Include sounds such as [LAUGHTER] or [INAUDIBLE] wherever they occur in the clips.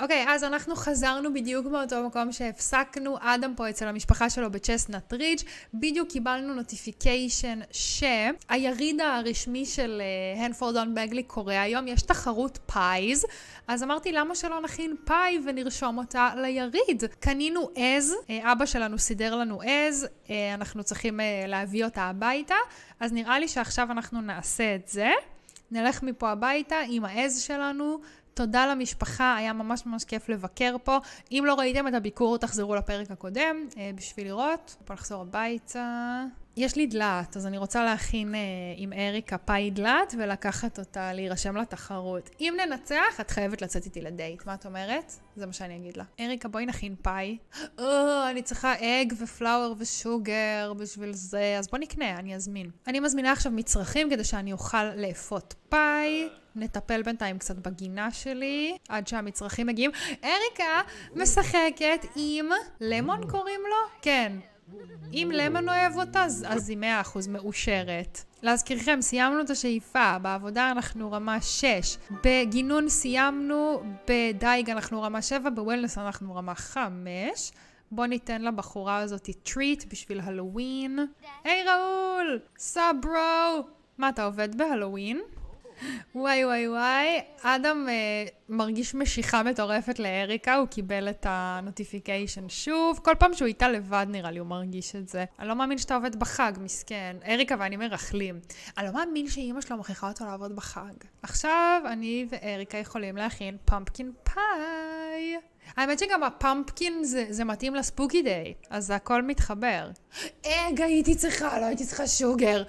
אוקיי, אז אנחנו חזרנו בדיוק מאותו מקום שהפסקנו. אדם פה אצל המשפחה שלו ב Chestnut Ridge. בדיוק קיבלנו notification שהיריד הרשמי של Henford-on-Bagley קורה היום. יש תחרות pies. אז אמרתי, למה שלא נכין פאי ונרשום אותה ליריד? קנינו עז, אבא שלנו סידר לנו עז, אנחנו צריכים להביא אותה הביתה, אז נראה לי שעכשיו אנחנו נעשה את זה. נלך מפה הביתה עם העז שלנו. תודה למשפחה, היה ממש ממש כיף לבקר פה. אם לא ראיתם את הביקור, תחזרו לפרק הקודם אה, בשביל לראות. בואו נחזור הביתה. יש לי דלת, אז אני רוצה להכין אה, עם אריקה פאי דלת ולקחת אותה להירשם לתחרות. אם ננצח, את חייבת לצאת איתי לדייט. מה את אומרת? זה מה שאני אגיד לה. אריקה, בואי נכין פאי. או, אני צריכה אג ופלאואר ושוגר בשביל זה, אז בוא נקנה, אני אזמין. אני מזמינה עכשיו מצרכים כדי שאני אוכל לאפות פאי. נטפל בינתיים קצת בגינה שלי, עד שהמצרכים מגיעים. אריקה משחקת עם למון קוראים לו? כן. אם למון אוהב אותה, אז היא מאה אחוז מאושרת. להזכירכם, סיימנו את השאיפה, בעבודה אנחנו רמה 6, בגינון סיימנו, בדייג אנחנו רמה 7, ב wellness אנחנו רמה 5. בוא ניתן לבחורה הזאת treat בשביל הלואוין. היי hey, ראול! sup bro! מה, אתה עובד בהלואוין? וואי וואי וואי, אדם uh, מרגיש משיכה מטורפת לאריקה, הוא קיבל את ה notification שוב. כל פעם שהוא איתה לבד נראה לי הוא מרגיש את זה. אני לא מאמין שאתה עובד בחג, מסכן. אריקה ואני מרכלים. אני לא מאמין שאימא שלו מכריחה אותו לעבוד בחג. עכשיו אני ואריקה יכולים להכין pumpkin pie. האמת שגם ה pumpkin זה, זה מתאים ל Spooky Day, אז זה הכל מתחבר. egg, הייתי צריכה, לא הייתי צריכה sugar.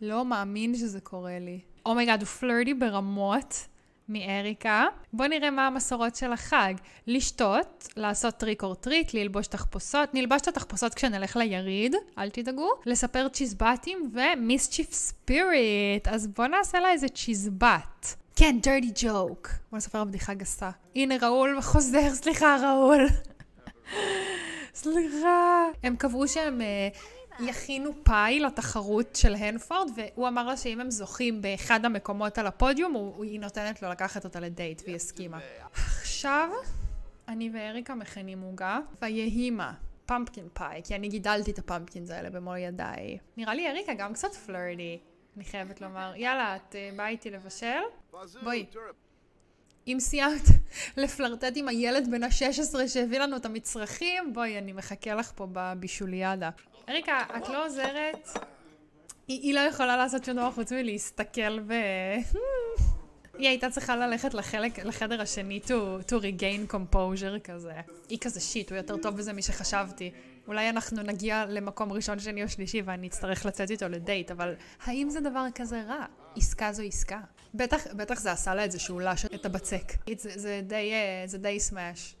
לא מאמין שזה קורה לי. oh my god, הוא flirty ברמות מאריקה. בואו נראה מה המסורות של החג. לשתות, לעשות trick or treat, ללבוש תחפושות. נלבש את התחפושות כשנלך ליריד, אל תדאגו. לספר צ'יזבטים ו mischief spirit. אז בואו נעשה לה איזה צ'יזבט. כן, dirty joke. בוא נספר בדיחה גסה. הנה ראול חוזר, [LAUGHS] סליחה ראול. [LAUGHS] סליחה. הם קבעו שהם... Uh, יכינו פאי לתחרות של הנפורד, והוא אמר לה שאם הם זוכים באחד המקומות על הפודיום, הוא, היא נותנת לו לקחת אותה לדייט, והיא הסכימה. עכשיו, אני ואריקה מכינים עוגה, ויהי מה. פמפקין פאי, כי אני גידלתי את הפמפקינס האלה במו ידיי. נראה לי אריקה גם קצת פלרטי, אני חייבת לומר. יאללה, את uh, באה איתי לבשל? בואי. אם סיימת [LAUGHS] לפלרטט עם הילד בן ה-16 שהביא לנו את המצרכים, בואי, אני מחכה לך פה בבישוליאדה. אריקה, את לא עוזרת? היא, לא יכולה לעשות שום דבר חוץ מלהסתכל ו... [LAUGHS] היא הייתה צריכה ללכת לחלק, לחדר השני to, to regain composure כזה. היא כזה שיט, הוא יותר טוב בזה משחשבתי. אולי אנחנו נגיע למקום ראשון, שני או שלישי ואני אצטרך לצאת איתו לדייט, אבל האם זה דבר כזה רע? עסקה זו עסקה. בטח, בטח זה עשה לה את זה שהוא לש את הבצק. זה, זה די, אה, זה די smash.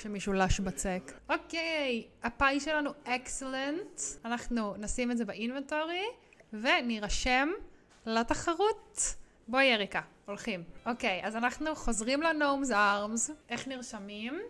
כשמישהו לש בצק. אוקיי, הפאי שלנו excellent. אנחנו נשים את זה ב inventory, ונירשם לתחרות. בואי אריקה, הולכים. אוקיי, אז אנחנו חוזרים ל Gnome's Arms. איך נרשמים?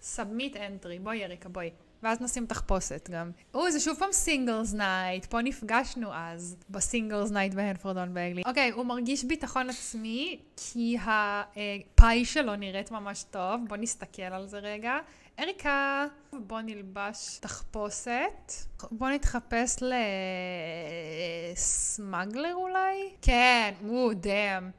submit entry. בואי אריקה, בואי. ואז נשים תחפושת גם. או, זה שוב פעם singles night, פה נפגשנו אז, ב singles night ב Henford-on-Bagley. אוקיי, הוא מרגיש ביטחון עצמי, כי הפאי שלו נראית ממש טוב, בוא נסתכל על זה רגע. אריקה, בוא נלבש תחפושת. בוא נתחפש לסמגלר אולי? כן, או, דאם.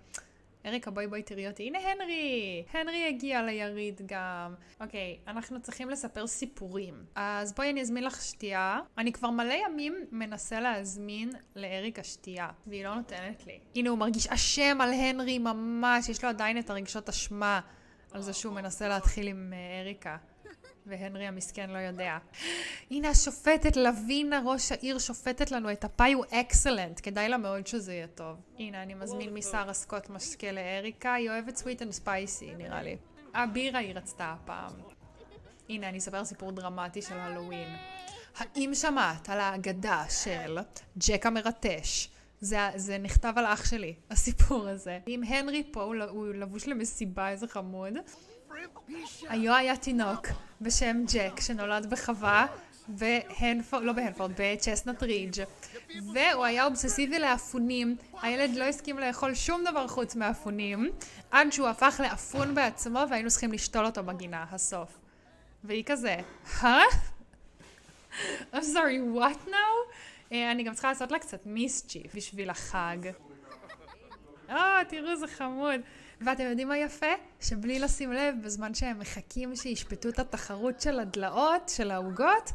אריקה, בואי בואי תראי אותי. הנה הנרי! הנרי הגיע ליריד גם. אוקיי, אנחנו צריכים לספר סיפורים. אז בואי אני אזמין לך שתייה. אני כבר מלא ימים מנסה להזמין לאריקה שתייה, והיא לא נותנת לי. הנה, הוא מרגיש אשם על הנרי ממש, יש לו עדיין את הרגשות אשמה על זה שהוא מנסה להתחיל עם אה, אריקה. והנרי המסכן לא יודע. הנה השופטת לוינה, ראש העיר, שופטת לנו את הפאי, הוא excellent, כדאי לה מאוד שזה יהיה טוב. הנה, אני מזמין משרה סקוט משקה לאריקה, היא אוהבת sweet and spicy, נראה לי. הבירה היא רצתה הפעם. הנה, אני אספר סיפור דרמטי של הלואוין. האם שמעת על האגדה של ג'ק המרטש? זה, זה נכתב על אח שלי, הסיפור הזה. עם הנרי פה, הוא, הוא לבוש למסיבה, איזה חמוד. היו היה תינוק בשם ג'ק שנולד בחווה, בהנפורד, לא בהנפורד, בצ'סנט רידג' והוא היה אובססיבי לאפונים. הילד לא הסכים לאכול שום דבר חוץ מאפונים, עד שהוא הפך לאפון בעצמו והיינו צריכים לשתול אותו בגינה, הסוף. והיא כזה, הא? I'm sorry, what now? Uh, אני גם צריכה לעשות לה קצת מיסצ'יף בשביל החג. אה, תראו, זה חמוד. ואתם יודעים מה יפה? שבלי לשים לב, בזמן שהם מחכים שישפטו את התחרות של הדלעות, של העוגות,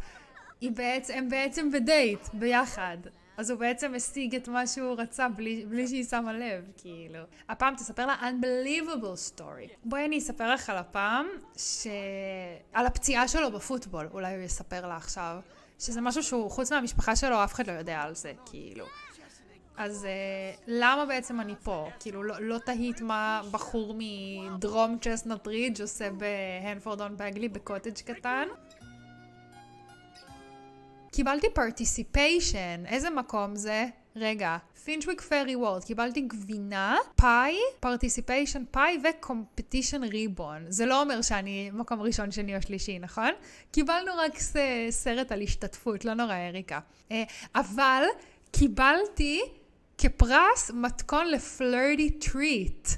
בעצ... הם בעצם בדייט, ביחד. אז הוא בעצם השיג את מה שהוא רצה בלי, בלי שהיא שמה לב, כאילו. הפעם תספר לה unbelievable story. בואי אני אספר לך על הפעם, ש... על הפציעה שלו בפוטבול, אולי הוא יספר לה עכשיו. שזה משהו שהוא, חוץ מהמשפחה שלו, אף אחד לא יודע על זה, כאילו. אז uh, למה בעצם אני פה? כאילו, לא, לא תהית מה בחור מדרום Chestnut Ridge עושה ב Henford-on-Bagley בקוטג' קטן? קיבלתי participation, איזה מקום זה? רגע, Finchwick Fair award, קיבלתי גבינה, פאי, participation pie ו competition ribbon. זה לא אומר שאני מקום ראשון, שני או שלישי, נכון? קיבלנו רק סרט על השתתפות, לא נורא, אריקה. אה, אבל קיבלתי כפרס מתכון לפלרטי טריט.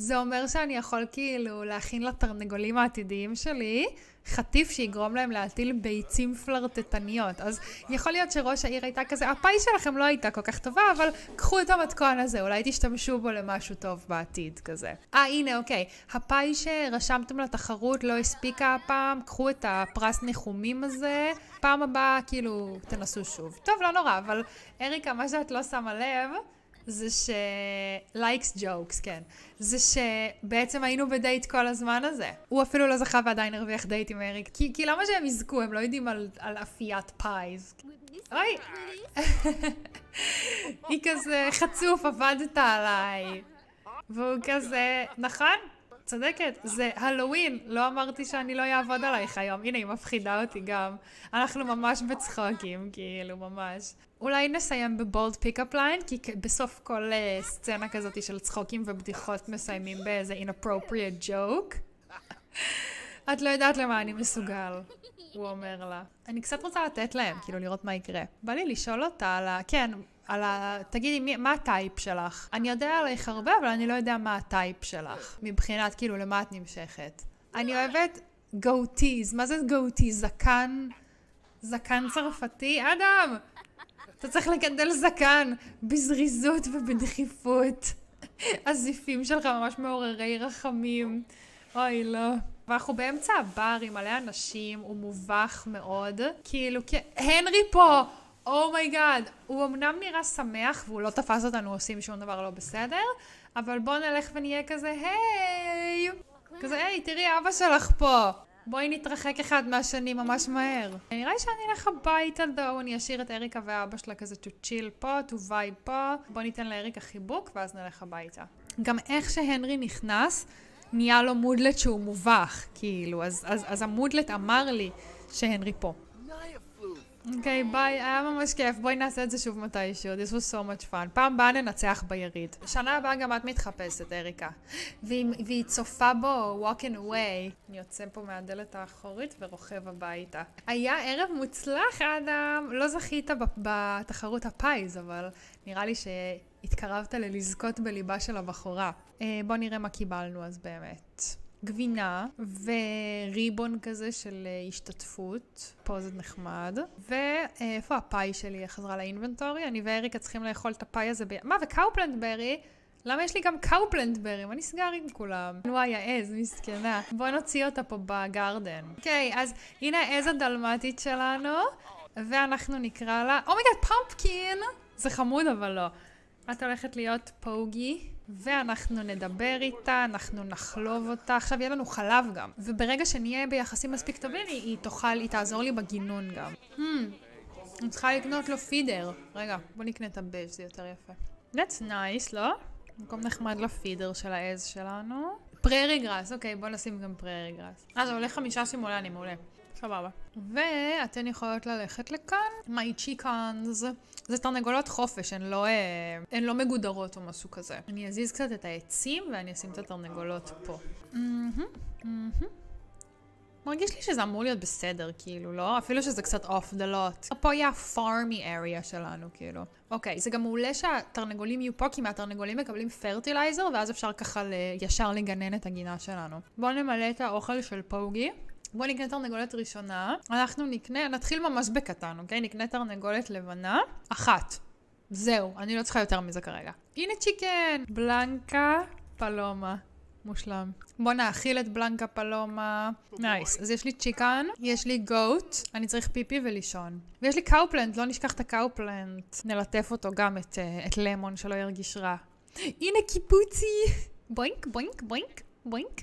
זה אומר שאני יכול כאילו להכין לתרנגולים העתידיים שלי חטיף שיגרום להם להטיל ביצים פלרטטניות. אז יכול להיות שראש העיר הייתה כזה, הפאי שלכם לא הייתה כל כך טובה, אבל קחו את המתכון הזה, אולי תשתמשו בו למשהו טוב בעתיד כזה. אה, הנה, אוקיי. הפאי שרשמתם לתחרות לא הספיקה הפעם, קחו את הפרס ניחומים הזה. פעם הבאה, כאילו, תנסו שוב. טוב, לא נורא, אבל אריקה, מה שאת לא שמה לב... זה ש... likes jokes, כן. זה שבעצם היינו בדייט כל הזמן הזה. הוא אפילו לא זכה ועדיין הרוויח דייט עם אריקה. כי, כי למה שהם יזכו? הם לא יודעים על, על אפיית pies. אוי! [LAUGHS] היא כזה, חצוף, עבדת עליי. והוא כזה, נכון? צודקת, זה הלואוין, לא אמרתי שאני לא אעבוד עלייך היום. הנה, היא מפחידה אותי גם. אנחנו ממש בצחוקים, כאילו, ממש. אולי נסיים ב bold pickup line, כי בסוף כל uh, סצנה כזאת של צחוקים ובדיחות מסיימים באיזה inappropriate joke. את לא יודעת למה אני מסוגל, הוא אומר לה. אני קצת רוצה לתת להם, כאילו לראות מה יקרה. בא לי לשאול אותה על ה... כן, על ה... תגידי, מי, מה ה type שלך? אני יודע עלייך הרבה, אבל אני לא יודע מה ה type שלך. מבחינת, כאילו, למה את נמשכת. אני אוהבת goatees. מה זה goatees? זקן? זקן צרפתי? אדם! אתה צריך לגדל זקן בזריזות ובדחיפות. הזיפים שלך ממש מעוררי רחמים. אוי, לא. ואנחנו באמצע הבר עם מלא אנשים, הוא מובך מאוד. כאילו, הנרי פה! oh my god, הוא אמנם נראה שמח והוא לא תפס אותנו עושים שום דבר לא בסדר, אבל בוא נלך ונהיה כזה, היי! כזה, היי, תראי, אבא שלך פה. בואי נתרחק אחד מהשני ממש מהר. נראה לי שאני אלך הביתה דו, אני אשאיר את אריקה ואבא שלה כזה to chill פה, to vibe פה. בוא ניתן לאריקה חיבוק ואז נלך הביתה. גם איך שהנרי נכנס, נהיה לו מודלט שהוא מובך, כאילו, אז, אז, אז המודלט אמר לי שהנרי פה. אוקיי, ביי, היה ממש כיף. בואי נעשה את זה שוב מתישהו. This was so much fun. פעם באה ננצח ביריד. שנה הבאה גם את מתחפשת, אריקה. והיא, צופה בו walking away. אני יוצא פה מהדלת האחורית ורוכב הביתה. היה ערב מוצלח, אדם. לא זכית בתחרות הפייז, אבל נראה לי שהתקרבת ללזכות בליבה של הבחורה. אה, בוא נראה מה קיבלנו אז באמת. גבינה וריבון כזה של אה, השתתפות, פה זה נחמד. ואיפה הפאי שלי חזרה לאינבנטורי? אני ואריקה צריכים לאכול את הפאי הזה ב... מה, וקאופלנדברי? למה יש לי גם cowplant berry? מה נסגר עם כולם? וואי, העז, מסכנה. בוא נוציא אותה פה ב garden. אוקיי, אז הנה העז הדלמטית שלנו, ואנחנו נקרא לה... oh my god, pumpkin! זה חמוד אבל לא. את הולכת להיות פוגי. ואנחנו נדבר איתה, אנחנו נחלוב אותה, עכשיו יהיה לנו חלב גם. וברגע שנהיה ביחסים מספיק טובים, היא, היא תוכל, היא תעזור לי בגינון גם. Hmm, אני צריכה לקנות לו feeder. רגע, בוא נקנה את הבז' זה יותר יפה. That's nice, לא? מקום נחמד ל feeder של העז שלנו. prairie grass, אוקיי, בוא נשים גם prairie grass. אה, זה עולה חמישה שימולנים, מעולה. סבבה. ואתן יכולות ללכת לכאן, my chickens. זה תרנגולות חופש, הן לא, אה, הן לא מגודרות או משהו כזה. אני אזיז קצת את העצים ואני אשים את התרנגולות פה. מרגיש לי שזה אמור להיות בסדר, כאילו, לא? אפילו שזה קצת off the lot. פה יהיה ה farmy area שלנו, כאילו. אוקיי, זה גם מעולה שהתרנגולים יהיו פה, כי מהתרנגולים מקבלים fertilizer, ואז אפשר ככה. ישר לגנן את הגינה שלנו. בואו נמלא את האוכל של פוגי. בואו נקנה תרנגולת ראשונה. אנחנו נקנה, נתחיל ממש בקטן, אוקיי? נקנה תרנגולת לבנה. אחת. זהו, אני לא צריכה יותר מזה כרגע. הנה chicken! בלנקה פלומה. מושלם. בוא נאכיל את בלנקה פלומה. Nice. אז יש לי chicken, יש לי goat, אני צריך פיפי ולישון. ויש לי cowplant, לא נשכח את ה cowplant. נלטף אותו גם, את, uh, את למון, שלא ירגיש רע. הנה קיפוצי! boink, boink, boink, boink.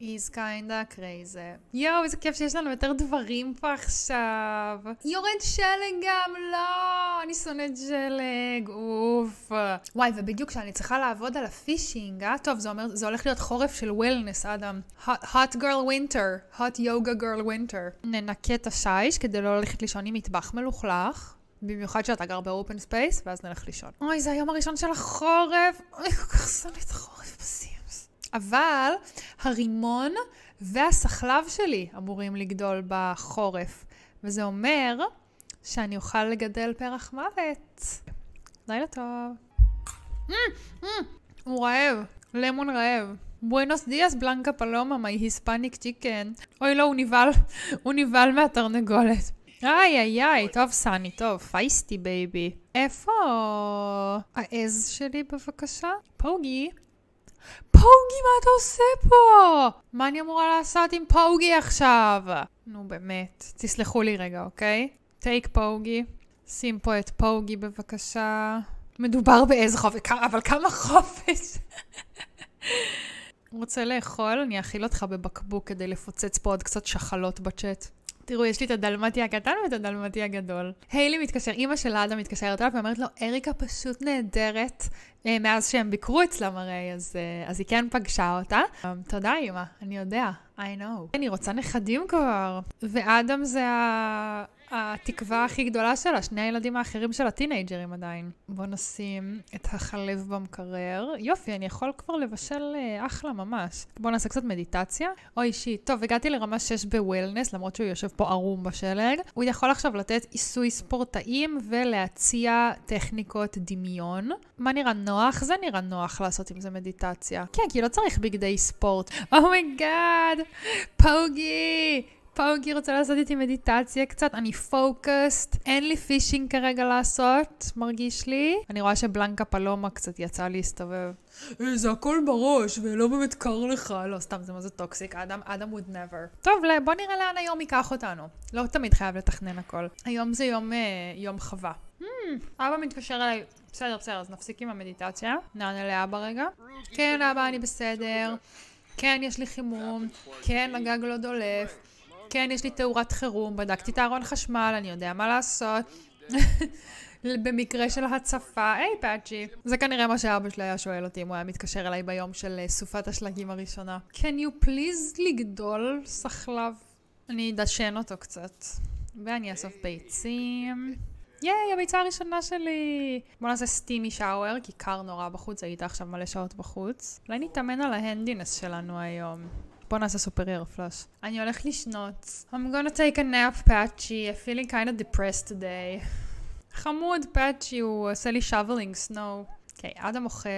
He's kinda crazy. יואו, איזה כיף שיש לנו יותר דברים פה עכשיו. יורד שלג גם, לא, אני שונאת שלג, אוף. וואי, ובדיוק כשאני צריכה לעבוד על ה fishing, אה? טוב, זה אומר, זה הולך להיות חורף של wellness, אדם. hot girl winter, hot yoga girl winter. ננקה את השיש כדי לא ללכת לישון עם מטבח מלוכלך. במיוחד שאתה גר ב open space, ואז נלך לישון. אוי, זה היום הראשון של החורף. אוי, כל כך שונאת חורף בסימס. אבל הרימון והסחלב שלי אמורים לגדול בחורף, וזה אומר שאני אוכל לגדל פרח מוות. לילה טוב. Mm, mm, הוא רעב, למון רעב. buenos días בלנקה פלומה, my Hispanic chicken. אוי לא, הוא נבהל, הוא נבהל מהתרנגולת. איי איי איי, טוב סני, טוב, feisty baby. איפה העז שלי בבקשה? פוגי. פוגי, מה אתה עושה פה? מה אני אמורה לעשות עם פוגי עכשיו? נו באמת, תסלחו לי רגע, אוקיי? take פוגי. שים פה את פוגי בבקשה. מדובר באיזה חופש, אבל כמה חופש. רוצה לאכול? אני אאכיל אותך בבקבוק כדי לפוצץ פה עוד קצת שחלות בצ'אט. תראו, יש לי את הדלמטי הקטן ואת הדלמטי הגדול. היילי מתקשר, אימא של אדם מתקשרת אליו ואומרת לו, אריקה פשוט נהדרת. אה, מאז שהם ביקרו אצלם הרי, אז, אה, אז היא כן פגשה אותה. Um, תודה, אימא, אני יודע, I know. אני רוצה נכדים כבר. ואדם זה ה... התקווה הכי גדולה שלה, שני הילדים האחרים של הטינג'רים עדיין. בוא נשים את החלב במקרר. יופי, אני יכול כבר לבשל אה, אחלה ממש. בוא נעשה קצת מדיטציה. אוי shit, טוב, הגעתי לרמה 6 ב wellness, למרות שהוא יושב פה ערום בשלג. הוא יכול עכשיו לתת עיסוי ספורטאים ולהציע טכניקות דמיון. מה נראה נוח? זה נראה נוח לעשות עם זה מדיטציה. כן, כי לא צריך בגדי ספורט. oh my god, פוגי! פוגי רוצה לעשות איתי מדיטציה קצת, אני focused, אין לי fishing כרגע לעשות, מרגיש לי. אני רואה שבלנקה פלומה קצת יצא להסתובב. אה, זה הכל בראש, ולא באמת קר לך. לא, סתם, זה מה זה toxic, אדם, אדם would never. טוב, בוא נראה לאן היום ייקח אותנו. לא תמיד חייב לתכנן הכל. היום זה יום, אה, יום חווה. Hmm, אבא מתקשר אליי, בסדר, בסדר, אז נפסיק עם המדיטציה. נענה לאבא רגע. כן, אבא, אני בסדר. כן, יש לי חימום. כן, הגג לא דולף. כן, יש לי תאורת חירום, בדקתי את הארון חשמל, אני יודע מה לעשות. [LAUGHS] במקרה של הצפה, hey, פאצ'י. זה כנראה מה שאבא שלי היה שואל אותי אם הוא היה מתקשר אליי ביום של אה, סופת השלגים הראשונה. can you please לגדול סחלב? אני אדשן אותו קצת. ואני אאסוף ביצים. ייי, הביצה הראשונה שלי! בוא נעשה steamy shower, כי קר נורא בחוץ, היית עכשיו מלא שעות בחוץ. אולי נתאמן על ה handiness שלנו היום. בוא נעשה superior flush. אני הולך לשנות. I'm gonna take a nap, patchy. I feeling kind of depressed today. חמוד, פאצ'י, הוא עושה לי shoveling snow. אוקיי, אדם אוכל.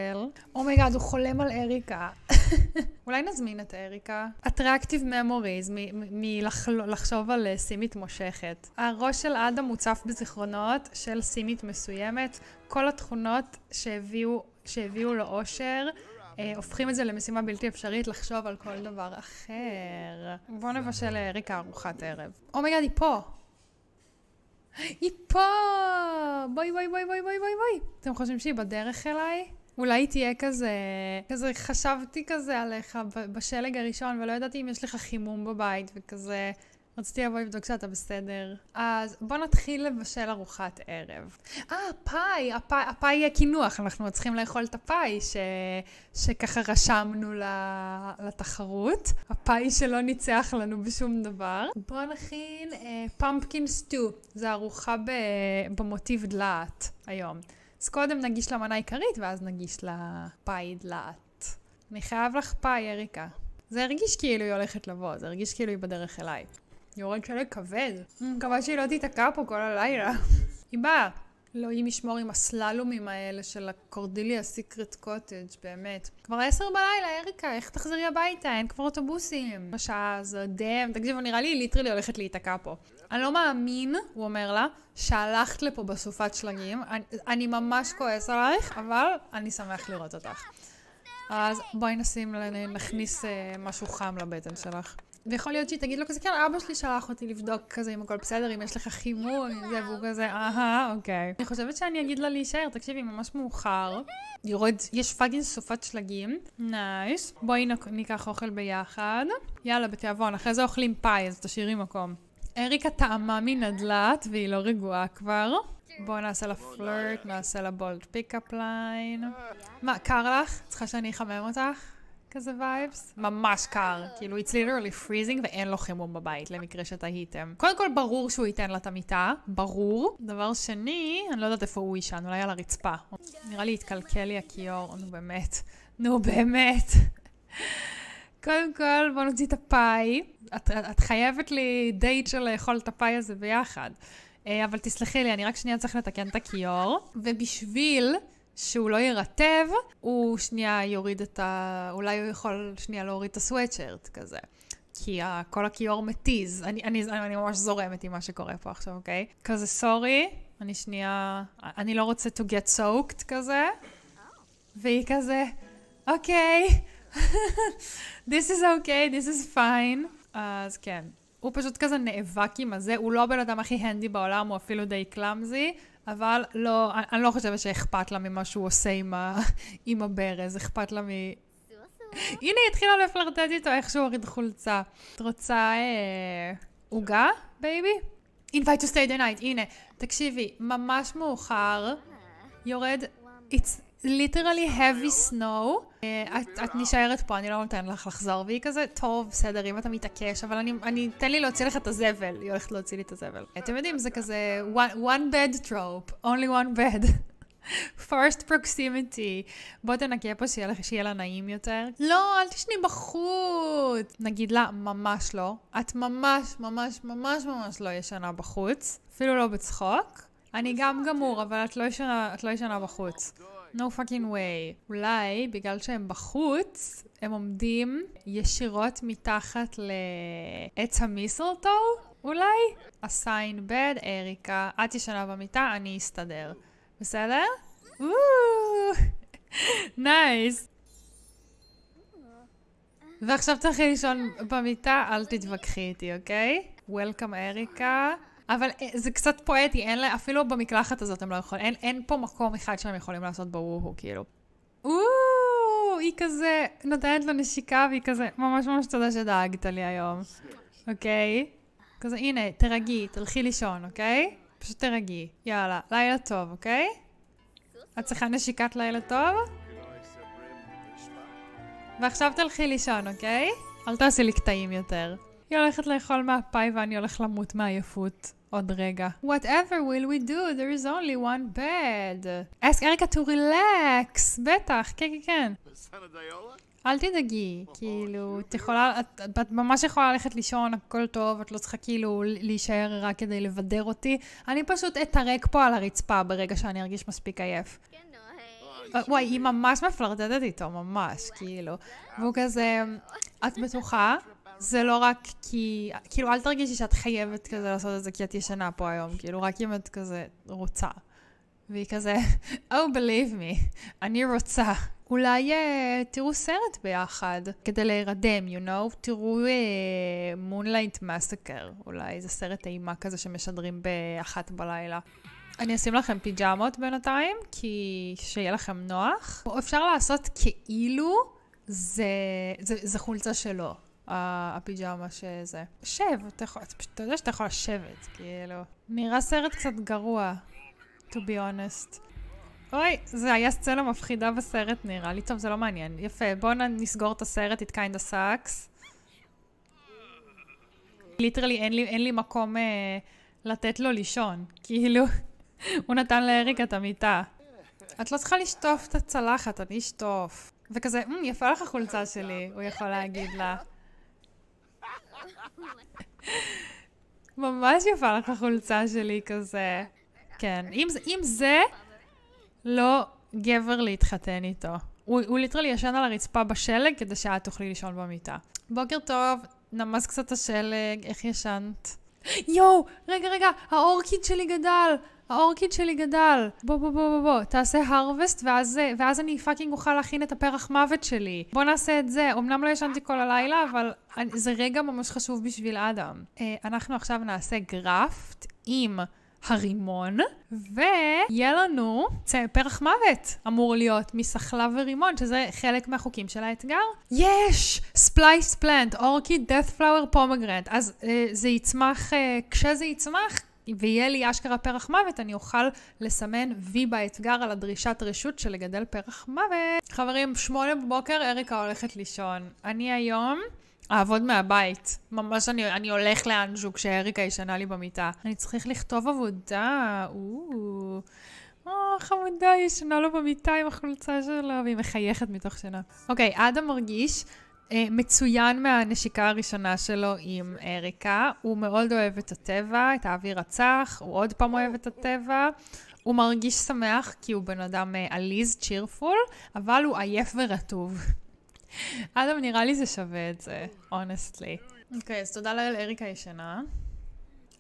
oh my god, הוא חולם על אריקה. [LAUGHS] אולי נזמין את אריקה. Attractive memories, מלחשוב על אה, סימית מושכת. הראש של אדם מוצף בזיכרונות של סימית מסוימת. כל התכונות שהביאו, שהביאו לו אושר. אה, הופכים את זה למשימה בלתי אפשרית לחשוב על כל דבר אחר. בואו נבשל לאריקה ארוחת ערב. oh my god, היא פה! היא פה! בואי בואי בואי בואי בואי בואי. אתם חושבים שהיא בדרך אליי? אולי תהיה כזה, כזה חשבתי כזה עליך בשלג הראשון ולא ידעתי אם יש לך חימום בבית וכזה רציתי לבוא לבדוק שאתה בסדר. אז בוא נתחיל לבשל ארוחת ערב. אה, פאי, הפאי, הפאי יהיה קינוח, אנחנו צריכים לאכול את הפאי ש... שככה רשמנו לתחרות. הפאי שלא ניצח לנו בשום דבר. בוא נכין pumpkin uh, stew, זה ארוחה ב... במוטיב דלעת היום. אז קודם נגיש לה מנה עיקרית ואז נגיש לה פאי דלעת. אני חייב לך פאי, אריקה. זה הרגיש כאילו היא הולכת לבוא, זה הרגיש כאילו היא בדרך אליי. יורד שלג כבד. מקווה שהיא לא תיתקע פה כל הלילה. היא באה. אלוהים ישמור עם הסללומים האלה של הקורדיליה secret cottage, באמת. כבר עשר בלילה, אריקה, איך תחזרי הביתה? אין כבר אוטובוסים. בשעה הזו, damn. תקשיבו, נראה לי literally הולכת להיתקע פה. אני לא מאמין, הוא אומר לה, שהלכת לפה בסופת שלגים. אני, אני ממש כועס עלייך, אבל אני שמח לראות אותך. אז בואי נשים, נכניס אה, משהו חם לבטן שלך. ויכול להיות שהיא תגיד לו כזה, כן, אבא שלי שלח אותי לבדוק כזה אם הכל בסדר, אם יש לך חימום, אם זה, והוא כזה, אהה, אוקיי. אני חושבת שאני אגיד לה להישאר, תקשיבי, ממש מאוחר. יורד, יש fucking סופת שלגים, nice. בואי ניקח אוכל ביחד. יאללה, בתיאבון, אחרי זה אוכלים פאי, אז תשאירי מקום. אריקה טעמה מהדלעת, והיא לא רגועה כבר. בואו נעשה לה flirt, נעשה לה bold pickup line. מה, קר לך? צריכה שאני אחמם אותך? כזה vibes. ממש קר. כאילו, it's literally freezing ואין לו חימום בבית, למקרה שתהיתם. קודם כל, ברור שהוא ייתן לה את המיטה. ברור. דבר שני, אני לא יודעת איפה הוא יישן, אולי על הרצפה. נראה לי התקלקל לי הכיור, נו באמת. נו באמת. קודם כל, בוא נוציא את הפאי. את, את חייבת לי דייט של לאכול את הפאי הזה ביחד. אה, אבל תסלחי לי, אני רק שנייה צריך לתקן את הכיור. ובשביל שהוא לא יירטב, הוא שנייה יוריד את ה... אולי הוא יכול שנייה להוריד את הסוואטשרט כזה. כי כל הכיור מתיז. אני, אני, אני ממש זורמת עם מה שקורה פה עכשיו, אוקיי? כזה סורי, אני שנייה... אני לא רוצה to get soaked כזה. והיא כזה, אוקיי, [LAUGHS] this is okay, this is fine. אז כן. הוא פשוט כזה נאבק עם הזה, הוא לא הבן אדם הכי handy בעולם, הוא אפילו די clumsy, אבל לא, אני לא חושבת שאכפת לה ממה שהוא עושה עם, ה, [LAUGHS] עם הברז, אכפת לה מ... הנה, היא התחילה לפלרטט איתו איך שהוא הוריד חולצה. את רוצה עוגה, אה, baby? invite to stay the night, הנה. תקשיבי, ממש מאוחר, יורד, it's literally heavy snow. Uh, את, נשארת פה, אני לא נותן לך לחזור, והיא כזה, טוב, בסדר, אם אתה מתעקש, אבל אני, תן לי להוציא לך את הזבל. היא הולכת להוציא לי את הזבל. אתם יודעים, זה כזה one, bed trope, only one bed. [LAUGHS] first proximity. בוא תנקה פה שיהיה, שיהיה לה נעים יותר. לא, אל תשני בחוץ. נגיד לה, ממש לא. את ממש, ממש, ממש ממש לא ישנה בחוץ. אפילו לא בצחוק. אני גם גמור, אבל את לא ישנה, את לא ישנה בחוץ. No fucking way. אולי בגלל שהם בחוץ, הם עומדים ישירות מתחת לעץ המיסלטו? אולי? assign bed, אריקה, את ישנה במיטה, אני אסתדר. בסדר? נייס. ועכשיו צריך לישון במיטה, אל תתווכחי איתי, אוקיי? Welcome אריקה. אבל אה, זה קצת פואטי, אין לה, אפילו במקלחת הזאת הם לא יכולים, אין, אין פה מקום אחד שהם יכולים לעשות בוואו, כאילו. וואו, היא כזה נותנת לו נשיקה והיא כזה, ממש ממש תודה שדאגת לי היום, אוקיי? כזה, הנה, תרגי, תלכי לישון, אוקיי? פשוט תרגי. יאללה, לילה טוב, אוקיי? את צריכה נשיקת לילה טוב? ועכשיו תלכי לישון, אוקיי? אל תעשי לי קטעים יותר. היא הולכת לאכול מהפאי ואני הולך למות מעייפות. עוד רגע. Whatever will we do? There is only one bed. ask אריקה to relax. בטח, כן, כן, כן. אל תדאגי, כאילו, את יכולה, את, את ממש יכולה ללכת לישון, הכל טוב, את לא צריכה כאילו להישאר רק כדי לבדר אותי. אני פשוט אתרק פה על הרצפה ברגע שאני ארגיש מספיק עייף. אה, וואי, היא ממש מפלרטטת איתו, ממש, כאילו. והוא כזה, את בטוחה? זה לא רק כי, כאילו, אל תרגישי שאת חייבת כזה לעשות את זה כי את ישנה פה היום, כאילו, רק אם את כזה רוצה. והיא כזה, Oh, believe me, אני רוצה. אולי uh, תראו סרט ביחד, כדי להירדם, you know? תראו uh, Moonlight Massacre, אולי זה סרט אימה כזה שמשדרים באחת בלילה. אני אשים לכם פיג'מות בינתיים, כי שיהיה לכם נוח. אפשר לעשות כאילו זה, זה, זה חולצה שלו. הפיג'מה שזה. שב, אתה, יכול, אתה יודע שאתה יכול לשבת, כאילו. נראה סרט קצת גרוע, to be honest. אוי, זה היה סצנה מפחידה בסרט נראה לי. טוב, זה לא מעניין. יפה, בואו נסגור את הסרט, it kinda sucks. literally אין לי, אין לי מקום אה, לתת לו לישון. [LAUGHS] כאילו, הוא נתן לאריקה את המיטה. את לא צריכה לשטוף את הצלחת, אני אשטוף. וכזה, "מ, יפה לך החולצה שלי, הוא יכול להגיד לה. ממש יפה לך החולצה שלי כזה. כן, אם, אם זה לא גבר להתחתן איתו. הוא, הוא literally ישן על הרצפה בשלג כדי שאת תוכלי לישון במיטה. בוקר טוב, נמס קצת השלג, איך ישנת? יואו, רגע, רגע, ה orchid שלי גדל! ה orchid שלי גדל. בוא, בוא, בוא, בוא, בוא, תעשה harvest, ואז, ואז אני fucking אוכל להכין את הפרח מוות שלי. בוא נעשה את זה. אמנם לא ישנתי כל הלילה, אבל זה רגע ממש חשוב בשביל אדם. אה, אנחנו עכשיו נעשה graft עם הרימון, ויהיה לנו פרח מוות אמור להיות מסחלב ורימון, שזה חלק מהחוקים של האתגר. יש! splice plant, orchid, death flower pomegranate. אז אה, זה יצמח, אה, כשזה יצמח, ויהיה לי אשכרה פרח מוות, אני אוכל לסמן וי באתגר על הדרישת רשות של לגדל פרח מוות. חברים, שמונה בבוקר, אריקה הולכת לישון. אני היום... אעבוד מהבית. ממש אני, אני הולך לאנשהו כשאריקה ישנה לי במיטה. אני צריך לכתוב עבודה, או, או, חמודה ישנה לו במיטה עם החולצה שלו, והיא מחייכת מתוך שינה. אוקיי, אדם מרגיש מצוין מהנשיקה הראשונה שלו עם אריקה. הוא מאוד אוהב את הטבע, את האוויר הצח, הוא עוד פעם אוהב את הטבע. הוא מרגיש שמח כי הוא בן אדם אה, עליז, צ'ירפול, אבל הוא עייף ורטוב. [LAUGHS] אדם, נראה לי זה שווה את זה, אונסטלי. אוקיי, אז תודה לאל, אריקה ישנה.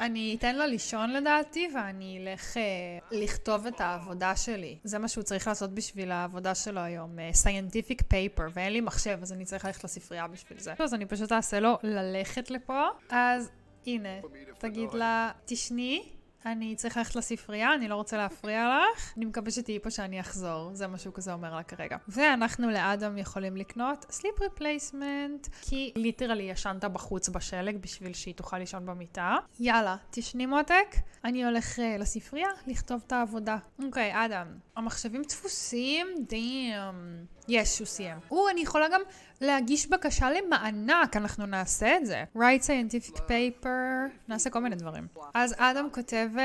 אני אתן לה לישון לדעתי, ואני אלך אה, לכתוב את העבודה שלי. זה מה שהוא צריך לעשות בשביל העבודה שלו היום, אה, scientific paper, ואין לי מחשב, אז אני צריך ללכת לספרייה בשביל זה. אז אני פשוט אעשה לו ללכת לפה. אז הנה, תגיד לה, תשני, אני צריך ללכת לספרייה, אני לא רוצה להפריע לך. אני מקווה שתהיי פה שאני אחזור, זה מה שהוא כזה אומר לה כרגע. ואנחנו לאדם יכולים לקנות sleep replacement, כי ליטרלי ישנת בחוץ בשלג בשביל שהיא תוכל לישון במיטה. יאללה, תשני מותק, אני הולך uh, לספרייה לכתוב את העבודה. אוקיי, אדם, המחשבים דפוסים? דאם. יש, הוא סיים. או, אני יכולה גם להגיש בקשה למענק, אנחנו נעשה את זה. write scientific paper, נעשה כל מיני דברים. אז אדם כותב uh,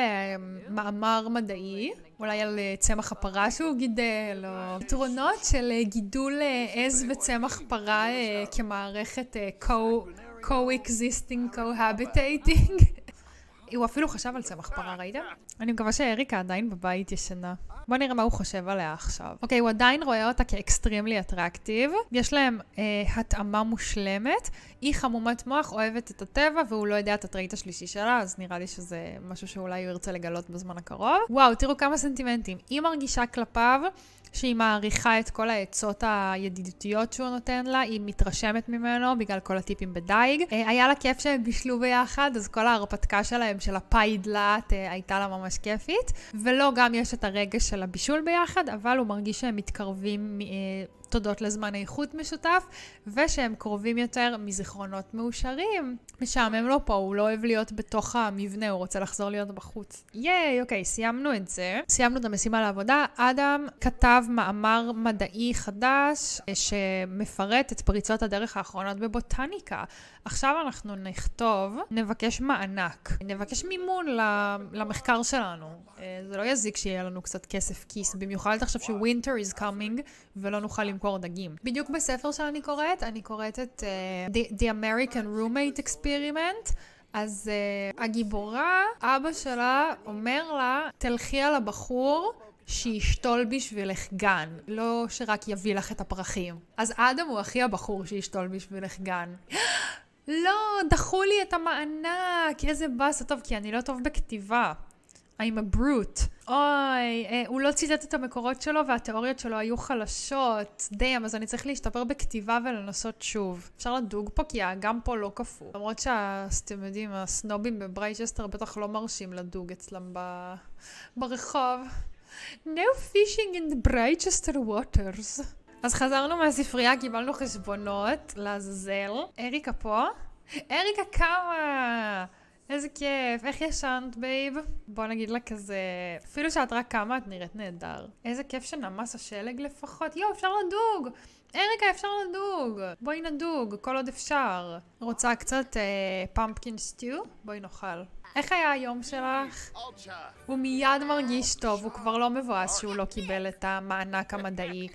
מאמר מדעי, אולי על uh, צמח הפרה שהוא גידל, או יתרונות של uh, גידול עז וצמח פרה כמערכת co- co-existing, cohabitating. [LAUGHS] הוא אפילו חשב על צמח פרה, ראיתם? אני מקווה שאריקה עדיין בבית ישנה. בוא נראה מה הוא חושב עליה עכשיו. אוקיי, הוא עדיין רואה אותה כאקסטרימלי אטרקטיב. יש להם אה, התאמה מושלמת. היא חמומת מוח, אוהבת את הטבע, והוא לא יודע את הטרייט השלישי שלה, אז נראה לי שזה משהו שאולי הוא ירצה לגלות בזמן הקרוב. וואו, תראו כמה סנטימנטים. היא מרגישה כלפיו שהיא מעריכה את כל העצות הידידותיות שהוא נותן לה, היא מתרשמת ממנו בגלל כל הטיפים בדייג. אה, היה לה כיף שהם בישלו ביחד, אז כל ההרפתקה שלהם, של הפאי דלעת, אה, הייתה לה ממש כיפית. ולא, גם יש את הרגש של הבישול ביחד, אבל הוא מרגיש שהם מתקרבים אה, תודות לזמן איכות משותף, ושהם קרובים יותר מזיכרונות מאושרים. משעמם לו פה, הוא לא אוהב להיות בתוך המבנה, הוא רוצה לחזור להיות בחוץ. ייי, אוקיי, סיימנו את זה. סיימנו את המשימה לעבודה. אדם כתב מאמר מדעי חדש אה, שמפרט את פריצות הדרך האחרונות בבוטניקה. עכשיו אנחנו נכתוב, נבקש מענק, נבקש מימון למחקר שלנו. אה, זה לא יזיק שיהיה לנו קצת כסף כיס, במיוחד עכשיו שווינטר is coming ולא נוכל למכור דגים. בדיוק בספר שאני קוראת, אני קוראת את uh, The, The American Roommate Experiment. אז uh, הגיבורה, אבא שלה אומר לה, תלכי על הבחור שישתול בשבילך גן, לא שרק יביא לך את הפרחים. אז אדם הוא הכי הבחור שישתול בשבילך גן. [GASPS] לא, דחו לי את המענק, איזה באסה. טוב, כי אני לא טוב בכתיבה. I'm a brute. אוי, אה, הוא לא ציטט את המקורות שלו והתיאוריות שלו היו חלשות. damn, אז אני צריך להשתפר בכתיבה ולנסות שוב. אפשר לדוג פה כי האגם פה לא קפוא. למרות שאתם יודעים, הסנובים בברייצ'סטר בטח לא מרשים לדוג אצלם ב... ברחוב. No fishing in the Britechester waters. אז חזרנו מהספרייה, קיבלנו חשבונות, לעזאזל. אריקה פה? אריקה קמה! איזה כיף, איך ישנת babe? בוא נגיד לה כזה, אפילו שאת רק קמה את נראית נהדר. איזה כיף שנמס השלג לפחות, יואו אפשר לדוג! אריקה אפשר לדוג! בואי נדוג, כל עוד אפשר. רוצה קצת pumpkin uh, stew? בואי נאכל. איך היה היום שלך? הוא מיד מרגיש טוב, הוא כבר לא מבואס שהוא לא קיבל את המענק המדעי.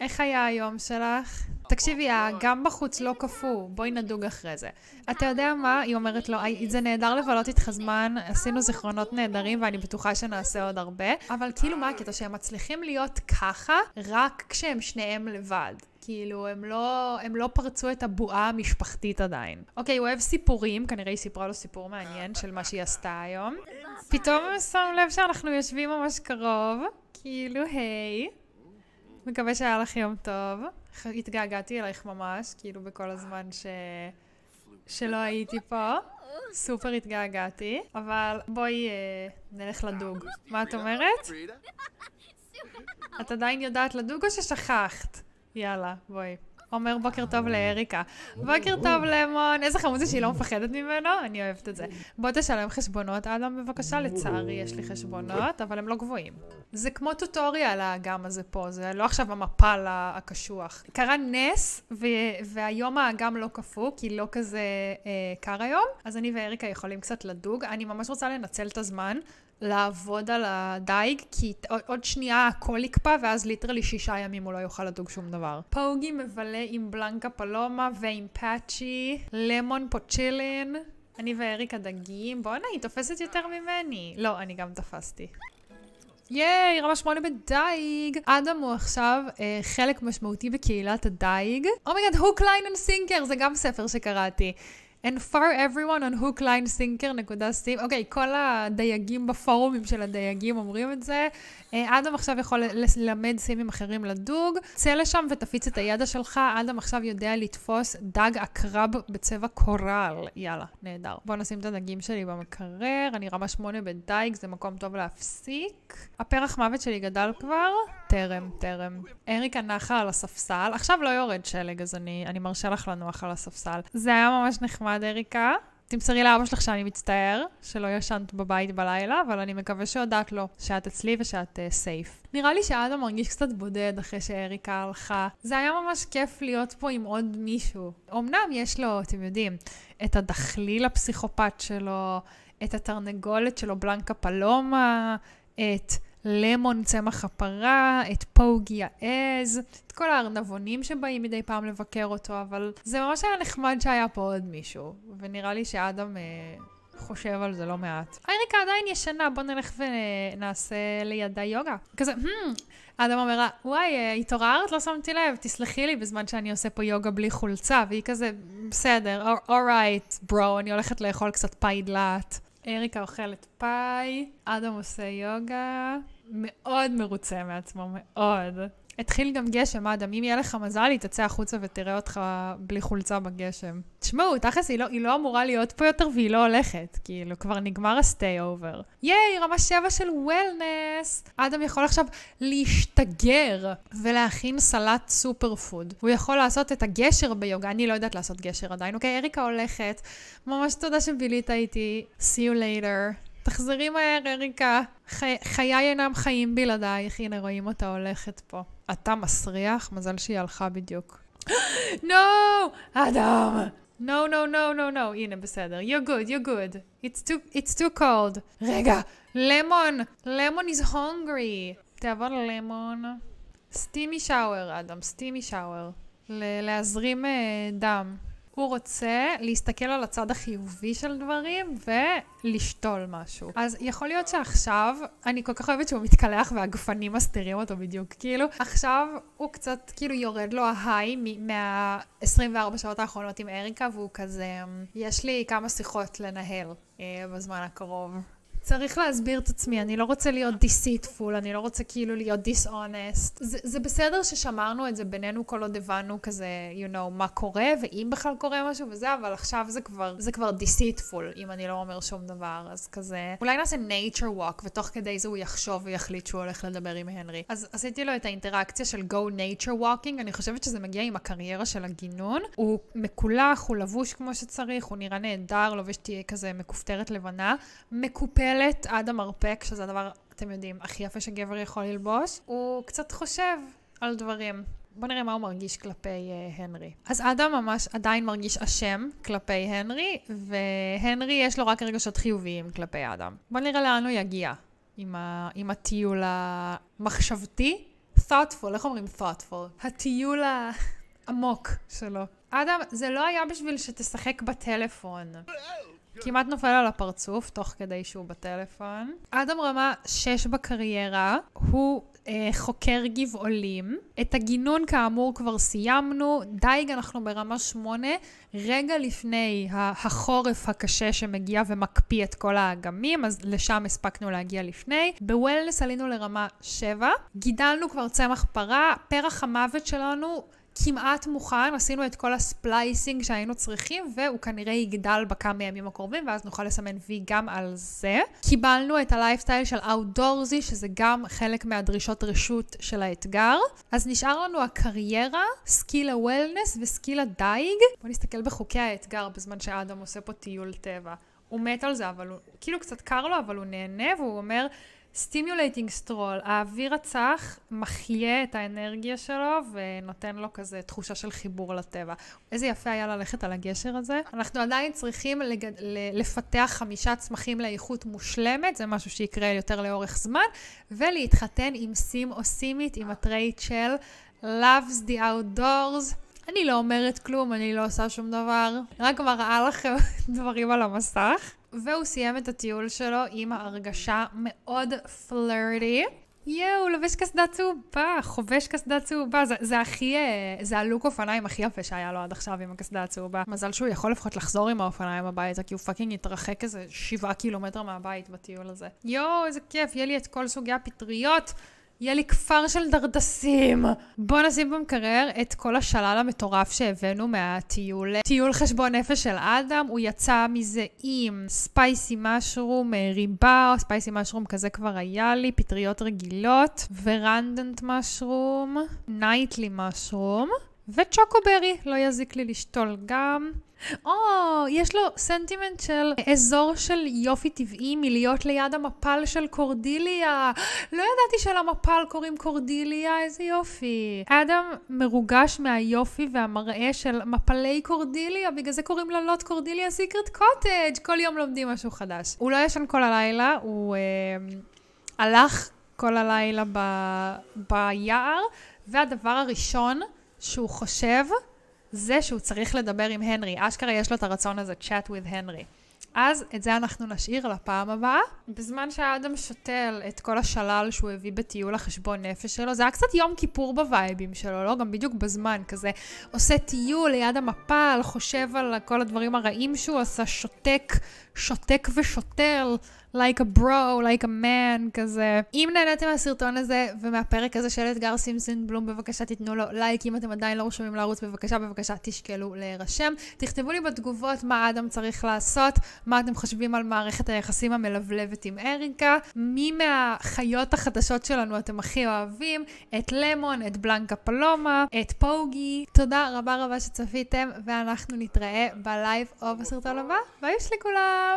איך היה היום שלך? תקשיבי, גם בחוץ לא קפוא, בואי נדוג אחרי זה. אתה יודע מה? היא אומרת לו, זה נהדר לבלות איתך זמן, עשינו זיכרונות נהדרים ואני בטוחה שנעשה עוד הרבה, אבל כאילו מה הקטע? שהם מצליחים להיות ככה רק כשהם שניהם לבד. כאילו, הם לא, הם לא פרצו את הבועה המשפחתית עדיין. אוקיי, הוא אוהב סיפורים, כנראה היא סיפרה לו סיפור מעניין של מה שהיא עשתה היום. פתאום הם שמו לב שאנחנו יושבים ממש קרוב, כאילו, היי. מקווה שהיה לך יום טוב. התגעגעתי אלייך ממש, כאילו בכל הזמן ש... שלא הייתי פה. סופר התגעגעתי, אבל בואי אה, נלך לדוג. מה את אומרת? [LAUGHS] את עדיין יודעת לדוג או ששכחת? יאללה, בואי. אומר בוקר טוב לאריקה. בוקר טוב למון, איזה חמוד זה שהיא לא מפחדת ממנו, אני אוהבת את זה. בוא תשלם חשבונות, אדם, בבקשה, לצערי יש לי חשבונות, אבל הם לא גבוהים. זה כמו tutorial האגם הזה פה, זה לא עכשיו המפל הקשוח. קרה נס, והיום האגם לא קפוא, כי לא כזה אה, קר היום, אז אני ואריקה יכולים קצת לדוג. אני ממש רוצה לנצל את הזמן לעבוד על הדייג, כי עוד שנייה הכל יקפא, ואז literally שישה ימים הוא לא יוכל לדוג שום דבר. פוגי מבלה עם בלנקה פלומה ועם פאצ'י, למון פוצ'ילין. אני ואריקה דגים. בואנה, היא תופסת יותר ממני. לא, אני גם תפסתי. ייי, רמה שמונה בדייג. אדם הוא עכשיו אה, חלק משמעותי בקהילת הדייג. oh my God, hook line and sinker, זה גם ספר שקראתי. And for everyone on hooklinesinker.sim, אוקיי, כל הדייגים בפורומים של הדייגים אומרים את זה. אה, אדם עכשיו יכול ללמד סימים אחרים לדוג. צא לשם ותפיץ את הידע שלך. אדם עכשיו יודע לתפוס דג עקרב בצבע קורל. יאללה, נהדר. בואו נשים את הדגים שלי במקרר. אני רמה שמונה בדייג, זה מקום טוב להפסיק. הפרח מוות שלי גדל כבר? טרם, טרם. אריקה נחה על הספסל. עכשיו לא יורד שלג, אז אני, אני מרשה לך לנוח על הספסל. זה היה ממש נחמד, אריקה. תמסרי לאבא שלך שאני מצטער שלא ישנת בבית בלילה, אבל אני מקווה שהודעת לו שאת אצלי ושאת סייף. Uh, נראה לי שאדם מרגיש קצת בודד אחרי שאריקה הלכה. זה היה ממש כיף להיות פה עם עוד מישהו. אמנם יש לו, אתם יודעים, את הדחליל הפסיכופת שלו, את התרנגולת שלו, בלנקה פלומה, את... למון צמח הפרה, את פוגי העז, את כל הארנבונים שבאים מדי פעם לבקר אותו, אבל זה ממש היה נחמד שהיה פה עוד מישהו, ונראה לי שאדם אה, חושב על זה לא מעט. אייריקה עדיין ישנה, בוא נלך ונעשה לידה יוגה. כזה, hmm, אדם אומר לה, וואי, אה, התעוררת? לא שמתי לב, תסלחי לי בזמן שאני עושה פה יוגה בלי חולצה, והיא כזה, בסדר, אורייט, ברו, אני הולכת לאכול קצת פאי דלעת. אריקה אוכלת פאי, אדם עושה יוגה, מאוד מרוצה מעצמו, מאוד. התחיל גם גשם, אדם, אם יהיה לך מזל, היא תצא החוצה ותראה אותך בלי חולצה בגשם. תשמעו, תכלס, היא, לא, היא לא אמורה להיות פה יותר והיא לא הולכת. כאילו, כבר נגמר ה-stay over. ייי, רמה 7 של וולנס. אדם יכול עכשיו להשתגר ולהכין סלט סופר פוד. הוא יכול לעשות את הגשר ביוגה, אני לא יודעת לעשות גשר עדיין. אוקיי, אריקה הולכת. ממש תודה שבילית איתי. see you later. תחזרי מהר, אריקה. חי... חיי אינם חיים בלעדייך. הנה, רואים אותה הולכת פה. אתה מסריח? מזל שהיא הלכה בדיוק. [GASPS] נו! אדם! No, no, no, no, no. הנה, בסדר. You're good, you're good. It's too, it's too cold. רגע, למון! למון is hungry. תעבור ללמון. סטימי שאואר, אדם, סטימי שאואר. להזרים uh, דם. הוא רוצה להסתכל על הצד החיובי של דברים ולשתול משמשהו. אז יכול להיות שעכשיו, אני כל כך אוהבת שהוא מתקלח והגפנים מסתירים אותו בדיוק, כאילו, עכשיו הוא קצת, כאילו יורד לו ההיי מה-24 שעות האחרונות עם אריקה, והוא כזה, יש לי כמה שיחות לנהל אה, בזמן הקרוב. צריך להסביר את עצמי, אני לא רוצה להיות דיסיטפול, אני לא רוצה כאילו להיות דיסאונסט. זה, זה בסדר ששמרנו את זה בינינו כל עוד הבנו כזה, you know, מה קורה, ואם בכלל קורה משהו וזה, אבל עכשיו זה כבר, זה כבר דיסיטפול, אם אני לא אומר שום דבר, אז כזה, אולי נעשה nature walk, ותוך כדי זה הוא יחשוב ויחליט שהוא הולך לדבר עם הנרי. אז עשיתי לו את האינטראקציה של go nature walking, אני חושבת שזה מגיע עם הקריירה של הגינון. הוא מקולח, הוא לבוש כמו שצריך, הוא נראה נהדר, לובש תהיה כזה מכופתרת לבנה, מקופלת. מקופלת עד המרפק, שזה הדבר, אתם יודעים, הכי יפה שגבר יכול ללבוש, הוא קצת חושב על דברים. בוא נראה מה הוא מרגיש כלפי uh, הנרי. אז אדם ממש עדיין מרגיש אשם כלפי הנרי, והנרי יש לו רק רגשות חיוביים כלפי אדם. בוא נראה לאן הוא יגיע עם, ה, עם הטיול המחשבתי, thoughtful, איך אומרים thoughtful? הטיול העמוק שלו. אדם, זה לא היה בשביל שתשחק בטלפון. כמעט נופל על הפרצוף תוך כדי שהוא בטלפון. אדם רמה 6 בקריירה, הוא אה, חוקר גבעולים. את הגינון כאמור כבר סיימנו, דייג אנחנו ברמה 8, רגע לפני החורף הקשה שמגיע ומקפיא את כל האגמים, אז לשם הספקנו להגיע לפני. ב wellness עלינו לרמה 7, גידלנו כבר צמח פרה, פרח המוות שלנו כמעט מוכן, עשינו את כל ה splicing שהיינו צריכים, והוא כנראה יגדל בכמה ימים הקרובים, ואז נוכל לסמן וי גם על זה. קיבלנו את הלייפסטייל של Outdoorsy, שזה גם חלק מהדרישות רשות של האתגר. אז נשאר לנו הקריירה, skill ה wellness ו skill הדייג. בואו נסתכל בחוקי האתגר בזמן שאדם עושה פה טיול טבע. הוא מת על זה, אבל הוא, כאילו קצת קר לו, אבל הוא נהנה, והוא אומר... stimulating stroll, האוויר הצח מחיה את האנרגיה שלו ונותן לו כזה תחושה של חיבור לטבע. איזה יפה היה ללכת על הגשר הזה. אנחנו עדיין צריכים לגד... לפתח חמישה צמחים לאיכות מושלמת, זה משהו שיקרה יותר לאורך זמן, ולהתחתן עם סים או סימית, עם ה trait של Loves the Outdoors. אני לא אומרת כלום, אני לא עושה שום דבר, רק מראה לכם [LAUGHS] דברים על המסך. והוא סיים את הטיול שלו עם ההרגשה מאוד flirty. יואו, לובש קסדה צהובה, חובש קסדה צהובה, זה, זה הכי, אה, זה הלוק אופניים הכי יפה שהיה לו עד עכשיו עם הקסדה הצהובה. מזל שהוא יכול לפחות לחזור עם האופניים הביתה, כי הוא fucking התרחק איזה שבעה קילומטר מהבית בטיול הזה. יואו, איזה כיף, יהיה לי את כל סוגי הפטריות. יהיה לי כפר של דרדסים. בואו נשים במקרר את כל השלל המטורף שהבאנו מהטיול. טיול חשבון נפש של אדם, הוא יצא מזה עם ספייסי משרום ריבה, או ספייסי משרום כזה כבר היה לי, פטריות רגילות, ורנדנט משרום, נייטלי משרום. וצ'וקוברי, לא יזיק לי לשתול גם. או, יש לו סנטימנט של אזור של יופי טבעי מלהיות ליד המפל של קורדיליה. לא ידעתי שלמפל קוראים קורדיליה, איזה יופי. אדם מרוגש מהיופי והמראה של מפלי קורדיליה, בגלל זה קוראים לה לוט קורדיליה סיקרט קוטג'. כל יום לומדים משהו חדש. הוא לא ישן כל הלילה, הוא אה, הלך כל הלילה ב, ביער, והדבר הראשון שהוא חושב זה שהוא צריך לדבר עם הנרי. אשכרה יש לו את הרצון הזה, chat with הנרי. אז את זה אנחנו נשאיר לפעם הבאה. בזמן שהאדם שותל את כל השלל שהוא הביא בטיול החשבון נפש שלו, זה היה קצת יום כיפור בווייבים שלו, לא? גם בדיוק בזמן, כזה עושה טיול ליד המפל, חושב על כל הדברים הרעים שהוא עשה, שותק, שותק ושותל. like a bro, like a man, כזה. אם נהניתם מהסרטון הזה ומהפרק הזה של אתגר סימסון בלום, בבקשה תיתנו לו לייק. אם אתם עדיין לא רשומים לערוץ, בבקשה, בבקשה תשקלו להירשם. תכתבו לי בתגובות מה אדם צריך לעשות, מה אתם חושבים על מערכת היחסים המלבלבת עם אריקה, מי מהחיות החדשות שלנו אתם הכי אוהבים, את למון, את בלנקה פלומה, את פוגי. תודה רבה רבה שצפיתם, ואנחנו נתראה בלייב או בסרטון הבא. בייוש לכולם!